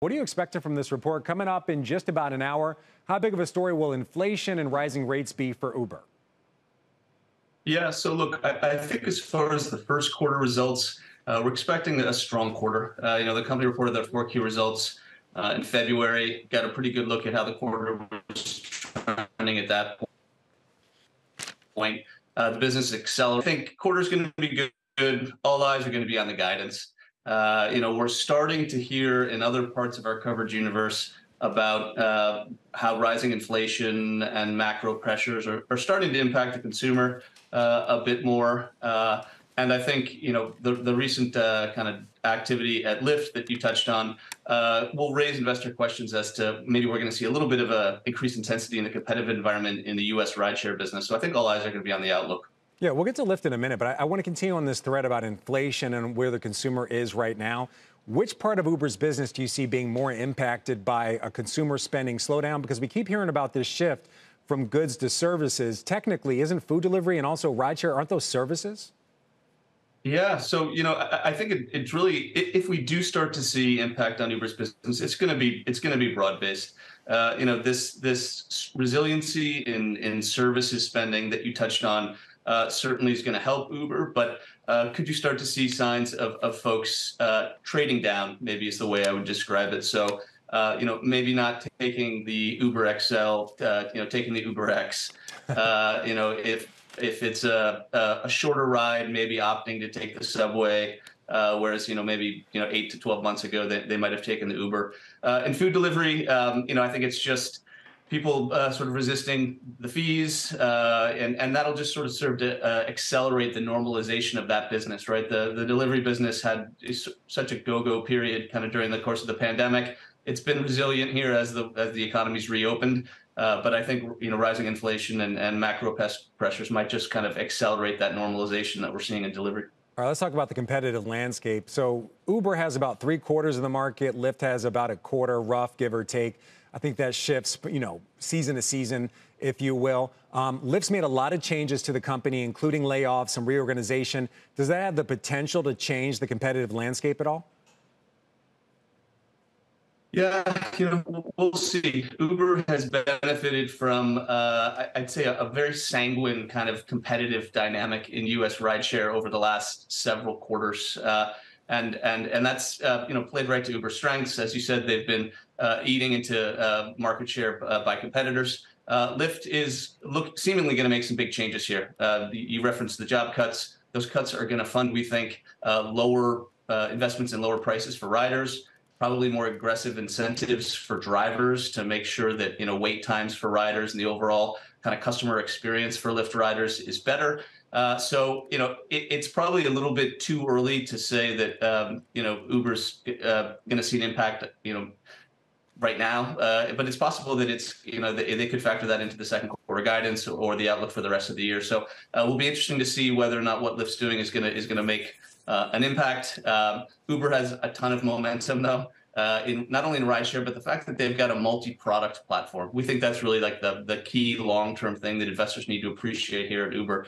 What are you expecting from this report coming up in just about an hour? How big of a story will inflation and rising rates be for Uber? Yeah, so look, I, I think as far as the first quarter results, uh, we're expecting a strong quarter. Uh, you know, the company reported their 4Q results uh, in February, got a pretty good look at how the quarter was trending at that point. Uh, the business accelerated. I think quarter's going to be good, good. All eyes are going to be on the guidance. Uh, you know, we're starting to hear in other parts of our coverage universe about uh, how rising inflation and macro pressures are, are starting to impact the consumer uh, a bit more. Uh, and I think you know the the recent uh, kind of activity at Lyft that you touched on uh, will raise investor questions as to maybe we're going to see a little bit of a increased intensity in the competitive environment in the U.S. rideshare business. So I think all eyes are going to be on the outlook. Yeah, we'll get to Lyft in a minute, but I, I want to continue on this thread about inflation and where the consumer is right now. Which part of Uber's business do you see being more impacted by a consumer spending slowdown? Because we keep hearing about this shift from goods to services. Technically, isn't food delivery and also rideshare, aren't those services? Yeah, so you know, I, think it, it's really if we do start to see impact on Uber's business, it's going to be it's going to be broad based. Uh, you know, this this resiliency in in services spending that you touched on uh, certainly is going to help Uber, but uh, could you start to see signs of of folks uh, trading down? Maybe is the way I would describe it. So. Uh, you know, maybe not taking the Uber XL, uh, you know, taking the Uber X. you know, if if it's a, a, shorter ride, maybe opting to take the subway. Uh, whereas you know maybe you know eight to twelve months ago they, they might have taken the Uber. Uh, in food delivery, um, you know I think it's just people uh, sort of resisting the fees, uh, and and that'll just sort of serve to uh, accelerate the normalization of that business. Right, the the delivery business had such a go-go period kind of during the course of the pandemic. It's been resilient here as the as the economy's reopened. Uh, but I think you know rising inflation and, and macro pressures might just kind of accelerate that normalization that we're seeing in delivery. All right, let's talk about the competitive landscape. So Uber has about three quarters of the market. Lyft has about a quarter, rough, give or take. I think that shifts, you know, season to season, if you will. Um, Lyft's made a lot of changes to the company, including layoffs, some reorganization. Does that have the potential to change the competitive landscape at all? Yeah, you know, we'll see. Uber has benefited from, uh, I'd say, a, a, very sanguine kind of competitive dynamic in U.S. rideshare over the last several quarters, uh, and and and that's uh, you know played right to Uber's strengths. As you said, they've been uh, eating into uh, market share uh, by competitors. Lyft is look seemingly going to make some big changes here. you referenced the job cuts; those cuts are going to fund, we think, lower investments in lower prices for riders probably more aggressive incentives for drivers to make sure that you know wait times for riders and the overall kind of customer experience for Lyft riders is better. Uh, so you know it, it's probably a little bit too early to say that um, you know Uber's uh, going to see an impact. You know. Right now, uh, but it's possible that it's you know they, they, could factor that into the second quarter guidance or the outlook for the rest of the year. So uh, will be interesting to see whether or not what Lyft's doing is gonna is gonna make uh, an impact. Um, Uber has a ton of momentum, though. Uh, in not only in rideshare, but the fact that they've got a multi-product platform. We think that's really like the the key long-term thing that investors need to appreciate here at Uber.